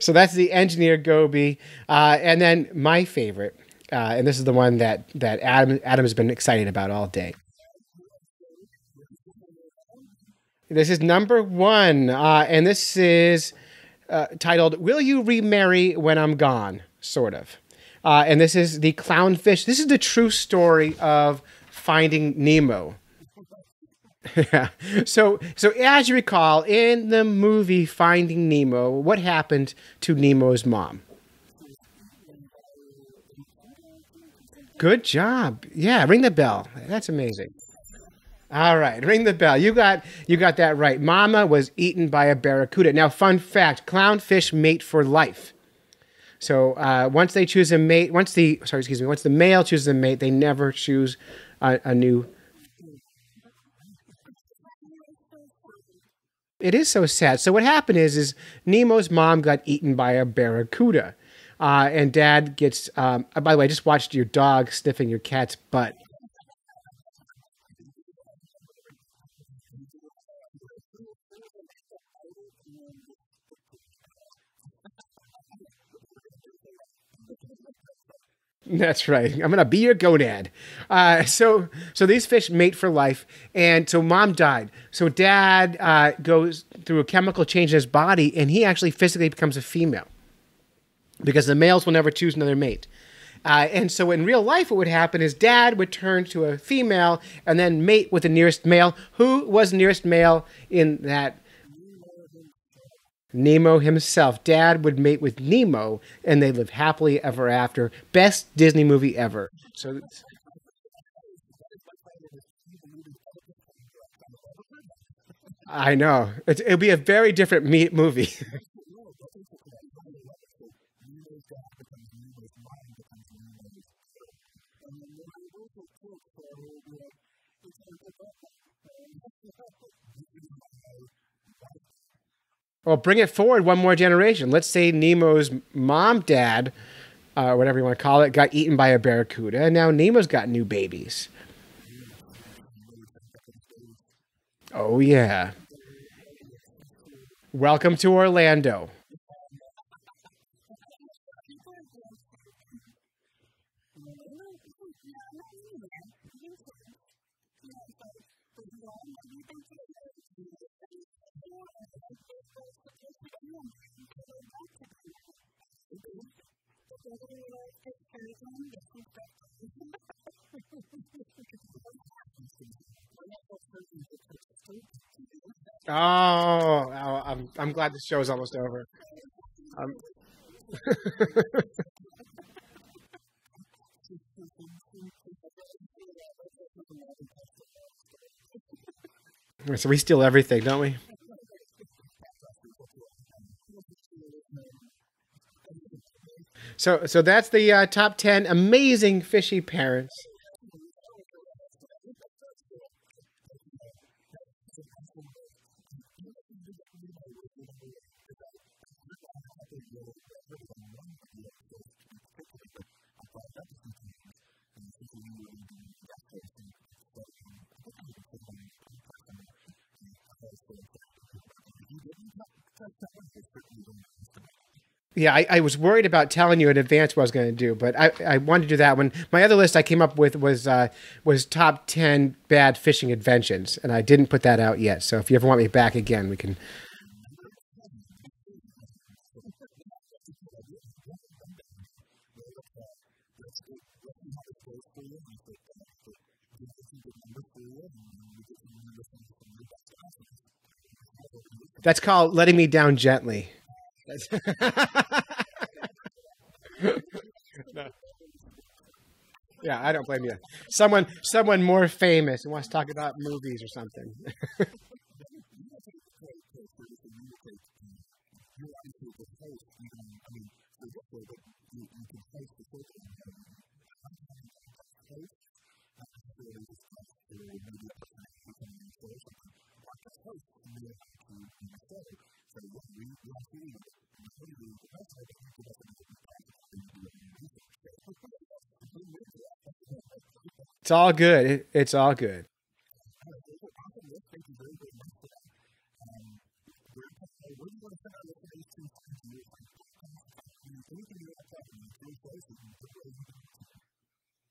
so that's the engineer goby, uh, and then my favorite, uh, and this is the one that that Adam Adam has been excited about all day. This is number one, uh, and this is uh, titled "Will You Remarry When I'm Gone?" Sort of, uh, and this is the clownfish. This is the true story of Finding Nemo. Yeah. [laughs] So, so as you recall, in the movie Finding Nemo, what happened to Nemo's mom? Good job. Yeah, ring the bell. That's amazing. All right, ring the bell. You got you got that right. Mama was eaten by a barracuda. Now, fun fact: clownfish mate for life. So uh, once they choose a mate, once the sorry, excuse me, once the male chooses a mate, they never choose a, a new It is so sad. So what happened is, is Nemo's mom got eaten by a barracuda, uh, and Dad gets. Um, uh, by the way, I just watched your dog sniffing your cat's butt. That's right. I'm gonna be your gonad. Uh, so, so these fish mate for life, and so mom died. So dad uh, goes through a chemical change in his body, and he actually physically becomes a female because the males will never choose another mate. Uh, and so in real life, what would happen is dad would turn to a female and then mate with the nearest male. Who was nearest male in that Nemo himself. Dad would mate with Nemo, and they live happily ever after. Best Disney movie ever. So. I know. It, it'll be a very different me- movie. [laughs] well, bring it forward one more generation. Let's say Nemo's mom, dad, uh, whatever you want to call it, got eaten by a barracuda, and now Nemo's got new babies. Oh, yeah. Welcome to Orlando. Oh, I'm I'm glad the show is almost over. Um, [laughs] so we steal everything, don't we? So so that's the uh, top ten amazing fishy parents. Yeah, I, I was worried about telling you in advance what I was going to do, but I, I wanted to do that one. My other list I came up with was uh, was top ten bad fishing inventions, and I didn't put that out yet. So if you ever want me back again, we can. That's called letting me down gently. No. Yeah, I don't blame you. Someone, someone more famous who wants to talk about movies or something. [laughs] It's all good. It's all good.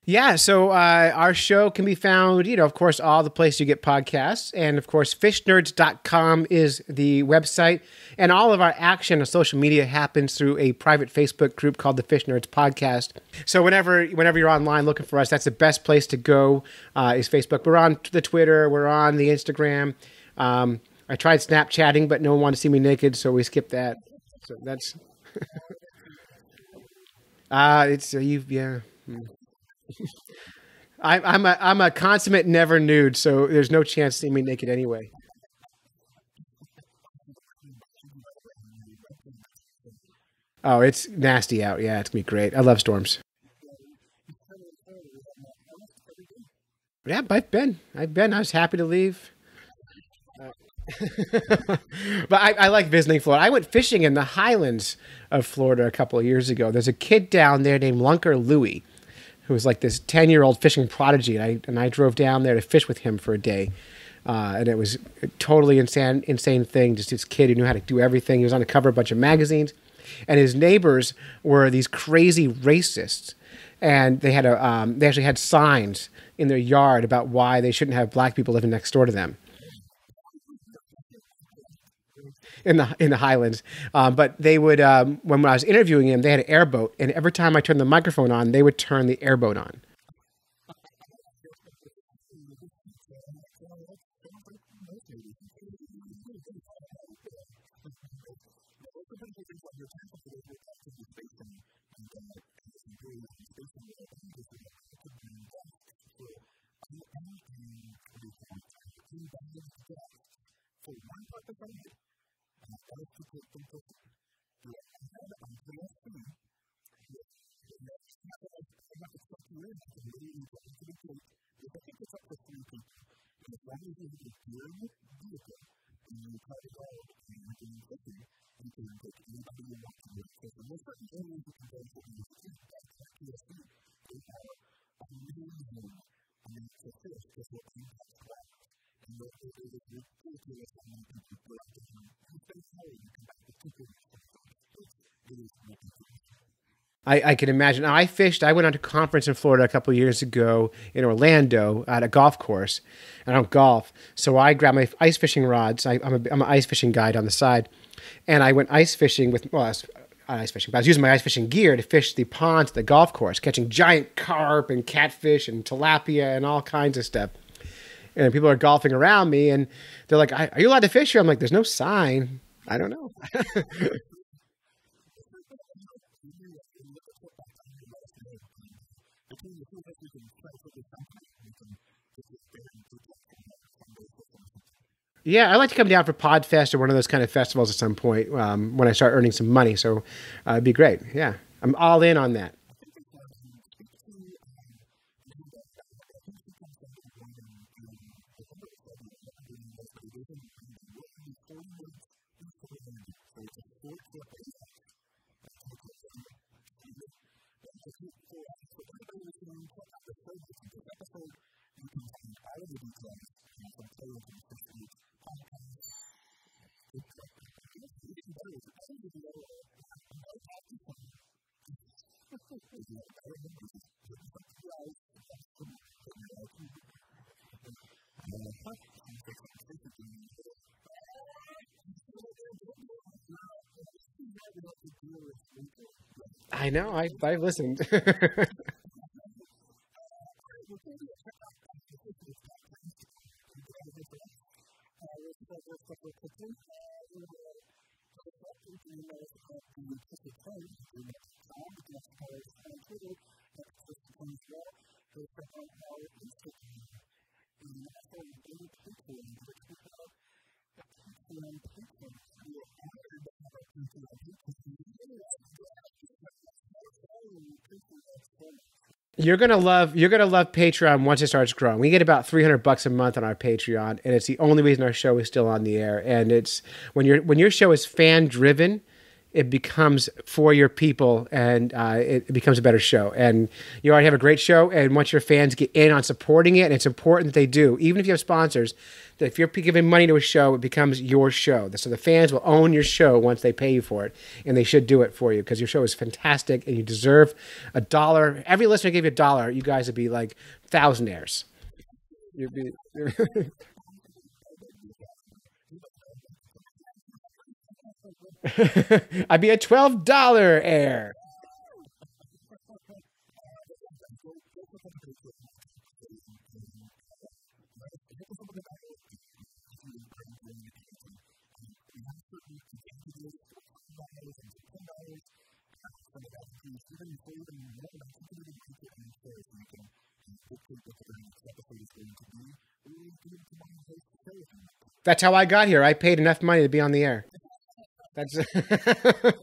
Yeah, so uh, our show can be found, you know, of course, all the places you get podcasts. And of course, fishnerds.com is the website. And all of our action on social media happens through a private Facebook group called the Fish Nerds Podcast. So whenever whenever you're online looking for us, that's the best place to go uh, is Facebook. We're on the Twitter, we're on the Instagram. Um, I tried Snapchatting, but no one wanted to see me naked, so we skipped that. So that's. [laughs] Uh, it's uh, you, yeah. Hmm. I'm a I'm a consummate never nude, so there's no chance seeing me naked anyway. Oh, it's nasty out. Yeah, it's gonna be great. I love storms. Yeah, I've been. I've been. I was happy to leave. [laughs] but I, I like visiting Florida. I went fishing in the highlands of Florida a couple of years ago. There's a kid down there named Lunker Louie, who was like this 10 year old fishing prodigy. And I, and I drove down there to fish with him for a day. Uh, and it was a totally insane, insane thing. Just this kid who knew how to do everything. He was on the cover of a bunch of magazines. And his neighbors were these crazy racists. And they had a, um, they actually had signs in their yard about why they shouldn't have black people living next door to them. In the in the Highlands. Um, but they would um, when I was interviewing him, they had an airboat, and every time I turned the microphone on, they would turn the airboat on. fatto appunto la qualità di piano dietro in pratica in pratica in pratica in pratica in pratica in pratica in pratica in pratica in pratica in pratica in pratica I, I can imagine. I fished. I went on to a conference in Florida a couple years ago in Orlando at a golf course. I don't golf, so I grabbed my ice fishing rods. I, I'm, a, I'm an ice fishing guide on the side, and I went ice fishing with well, I was, ice fishing, but I was using my ice fishing gear to fish the ponds at the golf course, catching giant carp and catfish and tilapia and all kinds of stuff. And people are golfing around me, and they're like, "Are you allowed to fish here?" I'm like, "There's no sign. I don't know." [laughs] Yeah, I'd like to come down for Podfest or one of those kind of festivals at some point um, when I start earning some money. So uh, it'd be great. Yeah, I'm all in on that. I know. I I listened. [laughs] the sort of potential in the perspective in the Pacific Coast, in the South, the Pacific Coast, the Pacific Coast, the Pacific Coast, the Pacific Coast, and also in the people, in which we have the people and people who are honored by the people and people who really are the people that are people that's You're gonna love you're gonna love Patreon once it starts growing. We get about three hundred bucks a month on our Patreon, and it's the only reason our show is still on the air. And it's when your when your show is fan driven, it becomes for your people, and uh, it, it becomes a better show. And you already have a great show, and once your fans get in on supporting it, and it's important that they do, even if you have sponsors, that if you're giving money to a show, it becomes your show. So the fans will own your show once they pay you for it, and they should do it for you because your show is fantastic, and you deserve a dollar. Every listener gave you a dollar, you guys would be like thousandaires. You'd be. [laughs] I'd be a twelve dollar heir. That's how I got here. I paid enough money to be on the air. That's [laughs]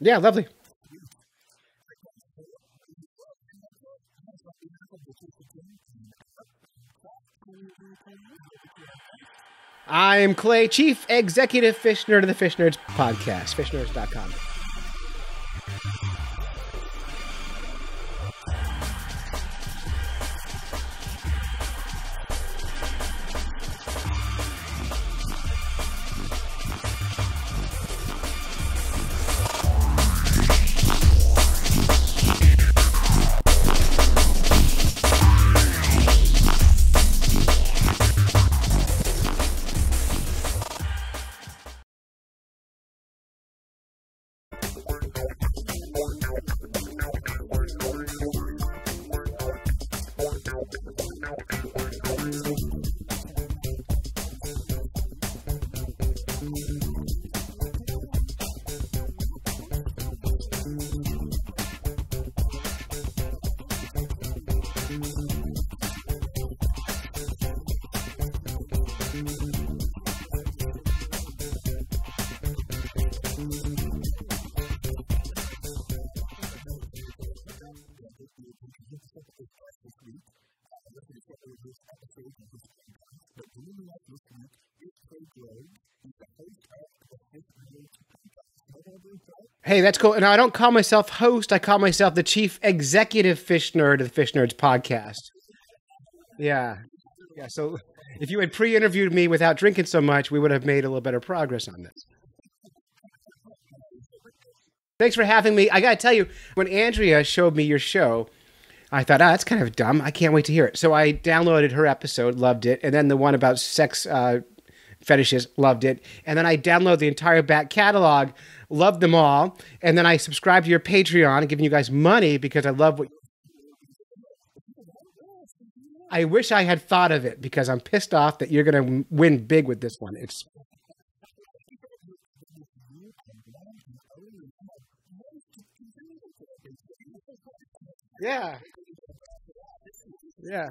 yeah, lovely. I'm Clay, Chief Executive Fish Nerd of the Fish Nerds podcast, fishnerds.com. Hey, that's cool. And I don't call myself host. I call myself the chief executive fish nerd of the Fish Nerds podcast. Yeah. Yeah. So if you had pre interviewed me without drinking so much, we would have made a little better progress on this. Thanks for having me. I got to tell you, when Andrea showed me your show, I thought, ah, that's kind of dumb. I can't wait to hear it. So I downloaded her episode, loved it. And then the one about sex uh, fetishes, loved it. And then I downloaded the entire back catalog, loved them all. And then I subscribe to your Patreon, giving you guys money because I love what. I wish I had thought of it because I'm pissed off that you're going to win big with this one. It's yeah, yeah.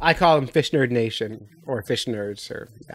I call them Fish Nerd Nation or Fish Nerds or yeah.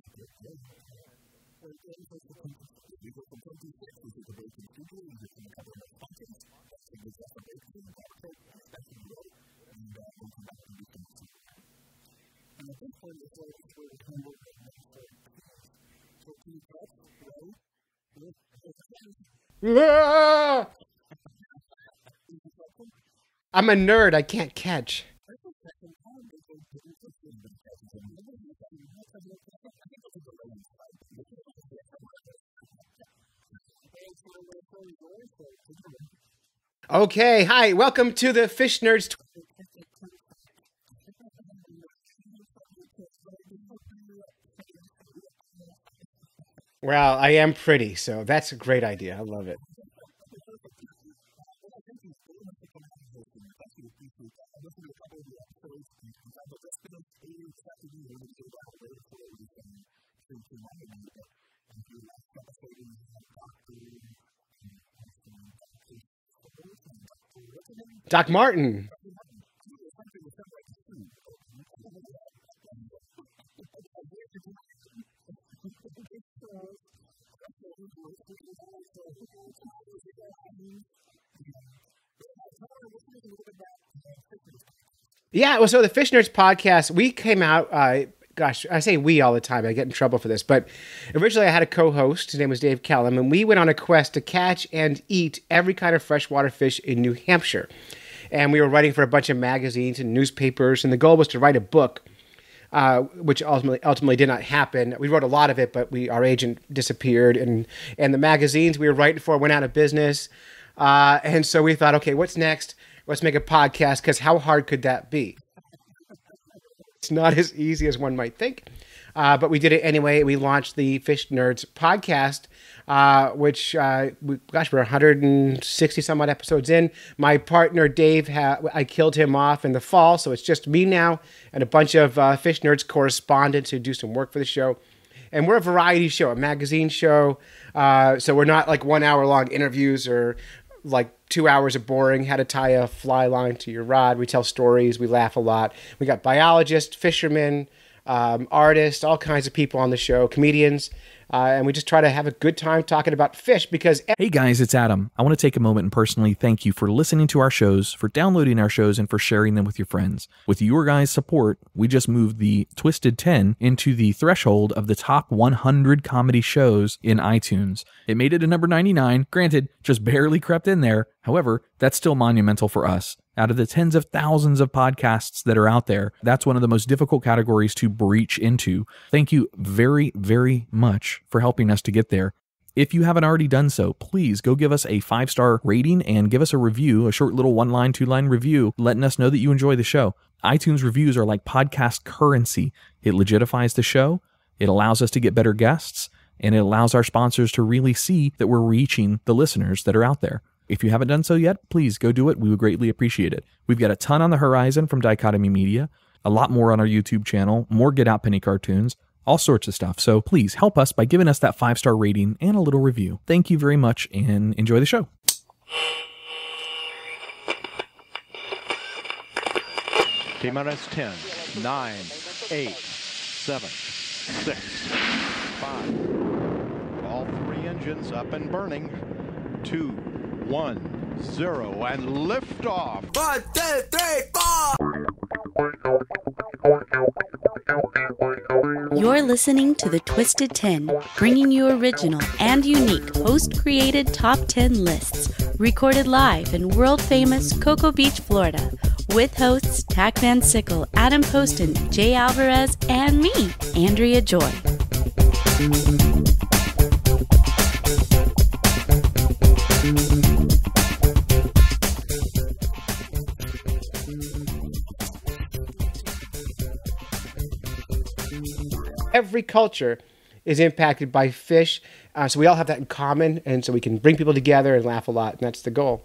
I'm a nerd. I can't catch. Okay, hi, welcome to the Fish Nerds. Tw- well, I am pretty, so that's a great idea. I love it. Doc Martin. Yeah, well, so the Fish Nerds podcast, we came out. Uh, gosh, I say we all the time. I get in trouble for this, but originally I had a co-host. His name was Dave Kellum, and we went on a quest to catch and eat every kind of freshwater fish in New Hampshire. And we were writing for a bunch of magazines and newspapers, and the goal was to write a book, uh, which ultimately ultimately did not happen. We wrote a lot of it, but we our agent disappeared, and and the magazines we were writing for went out of business. Uh, and so we thought, okay, what's next? Let's make a podcast because how hard could that be? It's not as easy as one might think. Uh, but we did it anyway. We launched the Fish Nerds podcast, uh, which, uh, we, gosh, we're 160 some odd episodes in. My partner Dave, ha- I killed him off in the fall, so it's just me now and a bunch of uh, Fish Nerds correspondents who do some work for the show. And we're a variety show, a magazine show. Uh, so we're not like one hour long interviews or like two hours of boring how to tie a fly line to your rod. We tell stories, we laugh a lot. We got biologists, fishermen, um, artists, all kinds of people on the show, comedians. Uh, and we just try to have a good time talking about fish because Hey guys, it's Adam. I want to take a moment and personally thank you for listening to our shows, for downloading our shows, and for sharing them with your friends. With your guys' support, we just moved the Twisted 10 into the threshold of the top 100 comedy shows in iTunes. It made it to number 99, granted, just barely crept in there. However, that's still monumental for us. Out of the tens of thousands of podcasts that are out there, that's one of the most difficult categories to breach into. Thank you very, very much for helping us to get there. If you haven't already done so, please go give us a five star rating and give us a review, a short little one line, two line review, letting us know that you enjoy the show. iTunes reviews are like podcast currency. It legitifies the show, it allows us to get better guests, and it allows our sponsors to really see that we're reaching the listeners that are out there. If you haven't done so yet, please go do it. We would greatly appreciate it. We've got a ton on the horizon from Dichotomy Media, a lot more on our YouTube channel, more Get Out Penny cartoons, all sorts of stuff. So please help us by giving us that five star rating and a little review. Thank you very much and enjoy the show. T minus 10, 9, 8, 7, 6, 5. All three engines up and burning. 2, 1, 0, and liftoff. One, two, three, four. You're listening to the Twisted 10, bringing you original and unique host created top 10 lists, recorded live in world famous Cocoa Beach, Florida, with hosts Tach Van Sickle, Adam Poston, Jay Alvarez, and me, Andrea Joy. Every culture is impacted by fish. Uh, so we all have that in common. And so we can bring people together and laugh a lot. And that's the goal.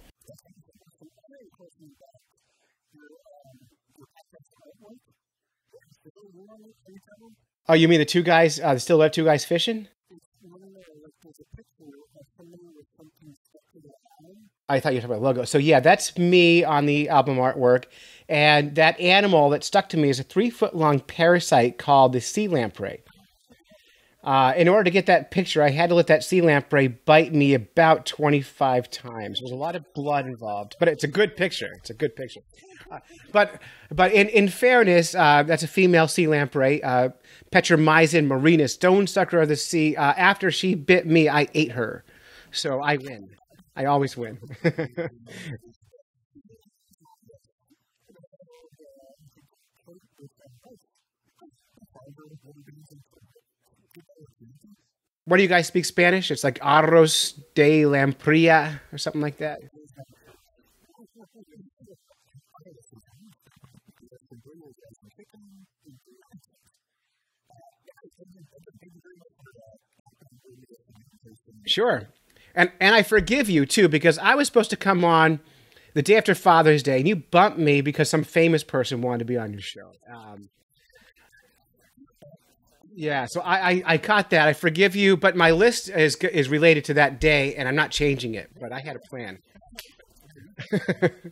Oh, you mean the two guys, uh, the still left two guys fishing? I thought you were talking about logo. So yeah, that's me on the album artwork. And that animal that stuck to me is a three foot long parasite called the sea lamprey. Uh, in order to get that picture, I had to let that sea lamprey bite me about 25 times. There's a lot of blood involved, but it's a good picture. It's a good picture. Uh, but but in, in fairness, uh, that's a female sea lamprey, uh, Petromyzon marinus, stone sucker of the sea. Uh, after she bit me, I ate her. So I win. I always win. [laughs] what do you guys speak Spanish? It's like arroz de lampria or something like that. Sure. And and I forgive you too because I was supposed to come on the day after Father's Day and you bumped me because some famous person wanted to be on your show. Um, yeah, so I, I, I caught that. I forgive you, but my list is is related to that day, and I'm not changing it. But I had a plan. [laughs]